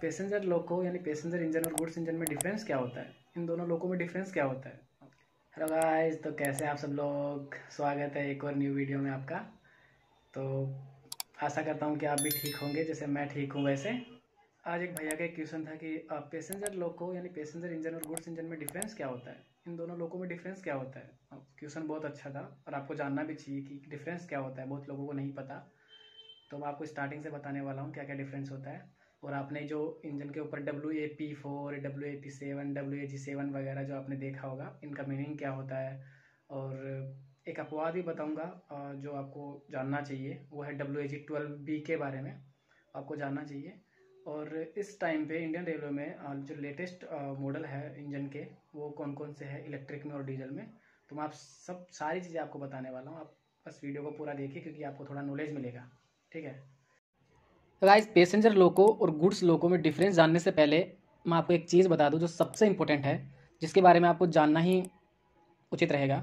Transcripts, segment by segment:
Passenger loco यानी passenger engine और goods engine में डिफरेंस क्या होता है? इन दोनों लोको में डिफरेंस क्या होता है? हेलो गाइस तो कैसे आप सब लोग? स्वागत है एक और न्यू वीडियो में आपका। तो आशा करता हूँ कि आप भी ठीक होंगे, जैसे मैं ठीक हूँ वैसे। आज एक भैया का एक क्वेश्चन था कि पैसेंजर लोको यानी पैसेंजर इंजन और गुड्स इंजन में डिफरेंस क्या होता है? इन दोनों लोगों में डिफरेंस क्या होता है? क्वेश्चन बहुत अच्छा था, और आपको जानना भी चाहिए कि डिफरेंस क्या होता है, बहुत लोगों को नहीं पता। तो मैं आपको स्टार्टिंग से बताने वाला हूँ क्या क्या डिफरेंस होता है। और आपने जो इंजन के ऊपर W A P four W A P seven W A G seven वगैरह जो आपने देखा होगा, इनका मीनिंग क्या होता है? और एक अपवाद भी बताऊँगा जो आपको जानना चाहिए, वो है W A G twelve B के बारे में, आपको जानना चाहिए। और इस टाइम पे इंडियन रेलवे में जो लेटेस्ट मॉडल है इंजन के, वो कौन कौन से है इलेक्ट्रिक में और डीजल में? तो मैं आप सब सारी चीज़ें आपको बताने वाला हूँ। आप बस वीडियो को पूरा देखिए, क्योंकि आपको थोड़ा नॉलेज मिलेगा। ठीक है? गाइस पैसेंजर लोको और गुड्स लोको में डिफरेंस जानने से पहले मैं आपको एक चीज़ बता दूँ जो सबसे इम्पोर्टेंट है, जिसके बारे में आपको जानना ही उचित रहेगा।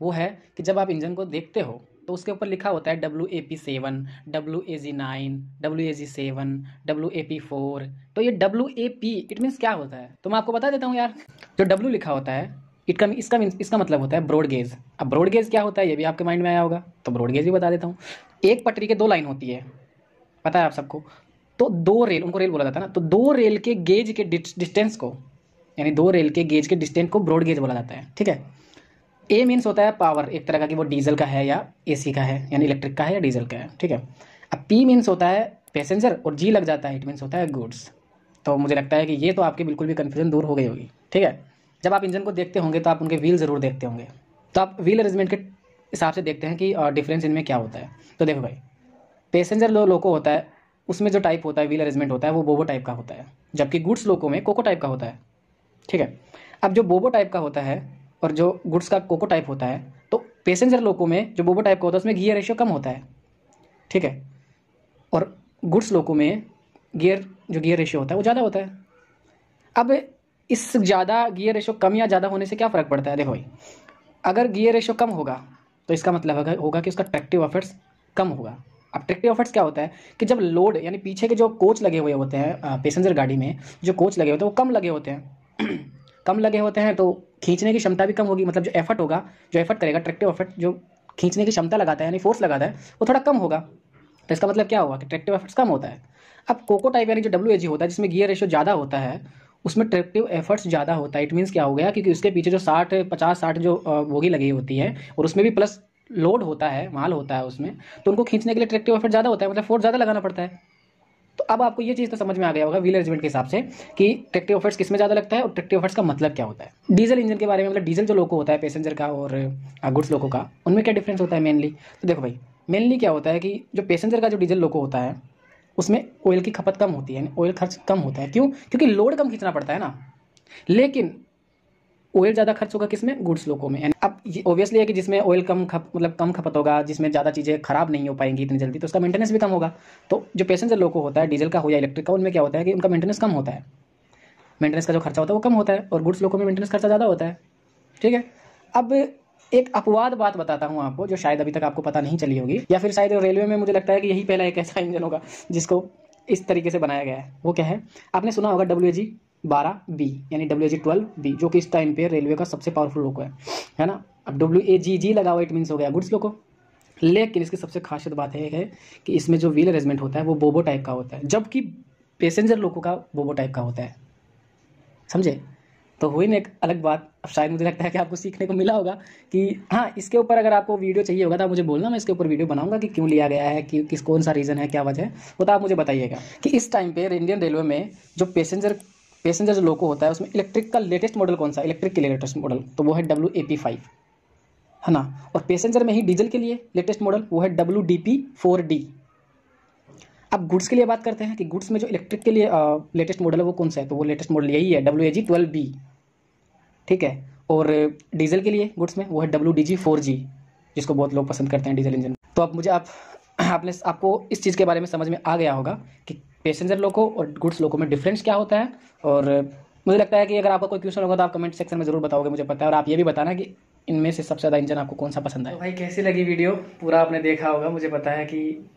वो है कि जब आप इंजन को देखते हो तो उसके ऊपर लिखा होता है W A P seven W A G nine W A G seven W A P four. तो ये W A P it means क्या होता है? तो मैं आपको बता देता हूँ यार, जो डब्ल्यू लिखा होता है इट का इसका इसका मतलब होता है ब्रॉड गेज अब ब्रॉड गेज क्या होता है, ये भी आपके माइंड में आया होगा तो ब्रॉड गेज भी बता देता हूँ। एक पटरी के दो लाइन होती है। पता है आप सबको? तो दो रेल, उनको रेल बोला जाता है ना तो दो रेल के गेज के डिस्टेंस को, यानी दो रेल के गेज के डिस्टेंस को ब्रॉड गेज बोला जाता है, ठीक है? ए मीन्स होता है पावर एक तरह का कि वो डीजल का है या एसी का है, यानी इलेक्ट्रिक का है या डीजल का है, ठीक है? अब पी मीन्स होता है पैसेंजर और जी लग जाता है इट मीन्स होता है गुड्स तो मुझे लगता है कि ये तो आपकी बिल्कुल भी कन्फ्यूज़न दूर हो गई होगी, ठीक है? जब आप इंजन को देखते होंगे तो आप उनके व्हील ज़रूर देखते होंगे। तो आप व्हील अरेंजमेंट के हिसाब से देखते हैं कि डिफरेंस इनमें क्या होता है। तो देखो भाई पैसेंजर लो लोको होता है उसमें जो टाइप होता है व्हील अरेंजमेंट होता है वो बोबो टाइप का होता है जबकि गुड्स लोको में कोको टाइप का होता है ठीक है अब जो बोबो टाइप का होता है और जो गुड्स का कोको टाइप होता है तो पैसेंजर लोको में जो बोबो टाइप का होता है उसमें गियर रेशियो कम होता है ठीक है और गुड्स लोको में गियर जो गियर रेशियो होता है वो ज़्यादा होता है अब इस ज़्यादा गियर रेशियो कम या ज़्यादा होने से क्या फ़र्क पड़ता है देखो भाई अगर गियर रेशियो कम होगा तो इसका मतलब होगा कि उसका ट्रैक्टिव एफर्ट्स कम होगा अब ट्रैक्टिव एफर्ट्स क्या होता है कि जब लोड यानी पीछे के जो कोच लगे हुए होते हैं पैसेंजर गाड़ी में, जो कोच लगे होते हैं, वो कम लगे होते हैं। कम लगे होते हैं तो खींचने की क्षमता भी कम होगी मतलब जो एफर्ट होगा, जो एफर्ट करेगा ट्रैक्टिव एफर्ट जो खींचने की क्षमता लगाता है, यानी फोर्स लगाता है, वो थोड़ा कम होगा। तो इसका मतलब क्या होगा कि ट्रैक्टिव एफर्ट्स कम होता है। अब कोको टाइप यानी जो डब्ल्यू होता है, जिसमें गियर रेशियो ज़्यादा होता है, उसमें ट्रैक्टिव एफर्ट्स ज़्यादा होता है। इट मीन्स क्या हो गया, क्योंकि उसके पीछे जो साठ, पचास, साठ जो बोगी लगी होती है, और उसमें भी प्लस लोड होता है, माल होता है उसमें तो उनको खींचने के लिए ट्रैक्टिव एफर्ट ज़्यादा होता है मतलब फोर्स ज़्यादा लगाना पड़ता है। तो अब आपको ये चीज़ तो समझ में आ गया होगा व्हील अरेंजमेंट के हिसाब से कि ट्रैक्टिव एफर्ट्स किसमें ज़्यादा लगता है और ट्रैक्टिव एफर्ट्स का मतलब क्या होता है। डीजल इंजन के बारे में मतलब डीजल जो लोको होता है पैसेंजर का और गुड्स लोको का, उनमें क्या डिफरेंस होता है मेनली तो देखो भाई मेनली क्या होता है कि जो पैसेंजर का जो डीजल लोको होता है, उसमें ऑयल की खपत कम होती है ऑयल खर्च कम होता है। क्यों? क्योंकि लोड कम खींचना पड़ता है ना। लेकिन ऑयल ज़्यादा खर्च होगा किसमें गुड्स लोको में। एंड अब ऑब्वियसली है कि जिसमें ऑयल कम खप मतलब कम खपत होगा, जिसमें ज़्यादा चीज़ें खराब नहीं हो पाएँगी इतनी जल्दी तो उसका मेंटेनेंस भी कम होगा। तो जो पैसेंजर लोको होता है डीजल का हो या इलेक्ट्रिक का, उनमें क्या होता है कि उनका मेंटेनेंस कम होता है। मेंटेनेंस का जो खर्चा होता है वो कम होता है, और गुड्स लोको में मेंटेनेंस खर्चा ज़्यादा होता है। ठीक है? अब एक अपवाद बात बताता हूँ आपको, जो शायद अभी तक आपको पता नहीं चली होगी, या फिर शायद रेलवे में मुझे लगता है कि यही पहला एक ऐसा इंजन होगा, जिसको इस तरीके से बनाया गया है। वो क्या है? आपने सुना होगा डब्ल्यू जी बारह बी यानी डब्ल्यू जी ट्वेल्व बी जो कि इस टाइम पे रेलवे का सबसे पावरफुल लोको है। है ना? अब डब्ल्यू ए जी जी लगा हुआ इट मीन्स हो गया गुड्स लोको लेकिन इसकी सबसे खासियत बात है, है कि इसमें जो व्हील अरेंजमेंट होता है वो बोबो टाइप का होता है जबकि पैसेंजर लोको का बोबो टाइप का होता है। समझे? तो हुई ना एक अलग बात। अब शायद मुझे लगता है कि आपको सीखने को मिला होगा कि हाँ इसके ऊपर अगर आपको वीडियो चाहिए होगा तो आप मुझे बोलना मैं इसके ऊपर वीडियो बनाऊँगा कि क्यों लिया गया है कि किस कौन सा रीज़न है क्या वजह है वो तो आप मुझे बताइएगा कि इस टाइम पे इंडियन रेलवे में जो पैसेंजर पैसेंजर जो लोको होता है, उसमें इलेक्ट्रिक का लेटेस्ट मॉडल कौन सा? इलेक्ट्रिक के लिए लेटेस्ट मॉडल तो वो है डब्ल्यू ए पी फाइव है ना? और पैसेंजर में ही डीजल के लिए लेटेस्ट मॉडल वो है W D P four D अब गुड्स के लिए बात करते हैं कि गुड्स में जो इलेक्ट्रिक के लिए लेटेस्ट मॉडल है, वो कौन सा है? तो वो लेटेस्ट मॉडल यही है W A G twelve B ठीक है? और डीजल के लिए गुड्स में, वो है W D G four G जिसको बहुत लोग पसंद करते हैं डीजल इंजन तो अब मुझे आप, आपने, आपको इस चीज़ के बारे में समझ में आ गया होगा कि पैसेंजर लोको और गुड्स लोको में डिफरेंस क्या होता है? और मुझे लगता है कि अगर आपका कोई क्वेश्चन होगा तो आप कमेंट सेक्शन में ज़रूर बताओगे, मुझे पता है। और आप ये भी बताना कि इनमें से सबसे ज़्यादा इंजन आपको कौन सा पसंद है तो भाई, कैसी लगी वीडियो पूरा आपने देखा होगा, मुझे पता है कि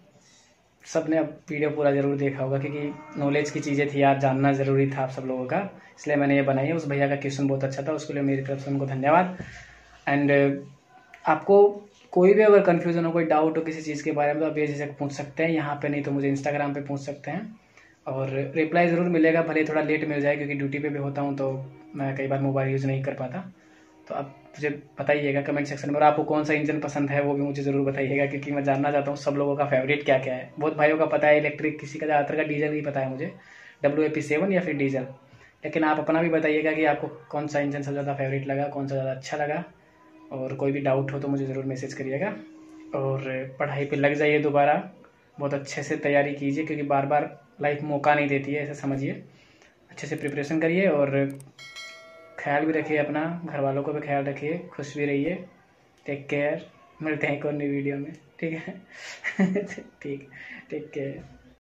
सबने अब वीडियो पूरा ज़रूर देखा होगा, क्योंकि नॉलेज की चीज़ें थी यार, जानना ज़रूरी था आप सब लोगों का। इसलिए मैंने ये बनाई है उस भैया का क्वेश्चन बहुत अच्छा था, उसके लिए मेरी तरफ़ से उनको धन्यवाद। एंड आपको कोई भी अगर कन्फ्यूज़न हो, कोई डाउट हो किसी चीज़ के बारे में तो आप ये झिझक पूछ सकते हैं। यहाँ पे नहीं तो मुझे इंस्टाग्राम पे पूछ सकते हैं। और रिप्लाई ज़रूर मिलेगा, भले थोड़ा लेट मिल जाए, क्योंकि ड्यूटी पे भी होता हूँ तो मैं कई बार मोबाइल यूज़ नहीं कर पाता। तो आप मुझे बताइएगा कमेंट सेक्शन में, और आपको कौन सा इंजन पसंद है, वो भी मुझे ज़रूर बताइएगा, क्योंकि मैं जानना चाहता हूँ सब लोगों का फेवरेट क्या क्या है। बहुत भाइयों का पता है इलेक्ट्रिक किसी का ज़्यादातर का डीजल ही पता है मुझे। डब्ल्यू ए पी सेवन या फिर डीजल लेकिन आप अपना भी बताइएगा कि आपको कौन सा इंजन सबसे ज़्यादा फेवरेट लगा, कौन सा ज़्यादा अच्छा लगा। और कोई भी डाउट हो तो मुझे ज़रूर मैसेज करिएगा। और पढ़ाई पे लग जाइए दोबारा। बहुत अच्छे से तैयारी कीजिए, क्योंकि बार बार लाइफ मौका नहीं देती है, ऐसा समझिए। अच्छे से प्रिपरेशन करिए और ख्याल भी रखिए अपना। घर वालों को भी ख्याल रखिए, खुश भी रहिए। टेक केयर मिलते हैं एक और नई वीडियो में। ठीक है? ठीक टेक केयर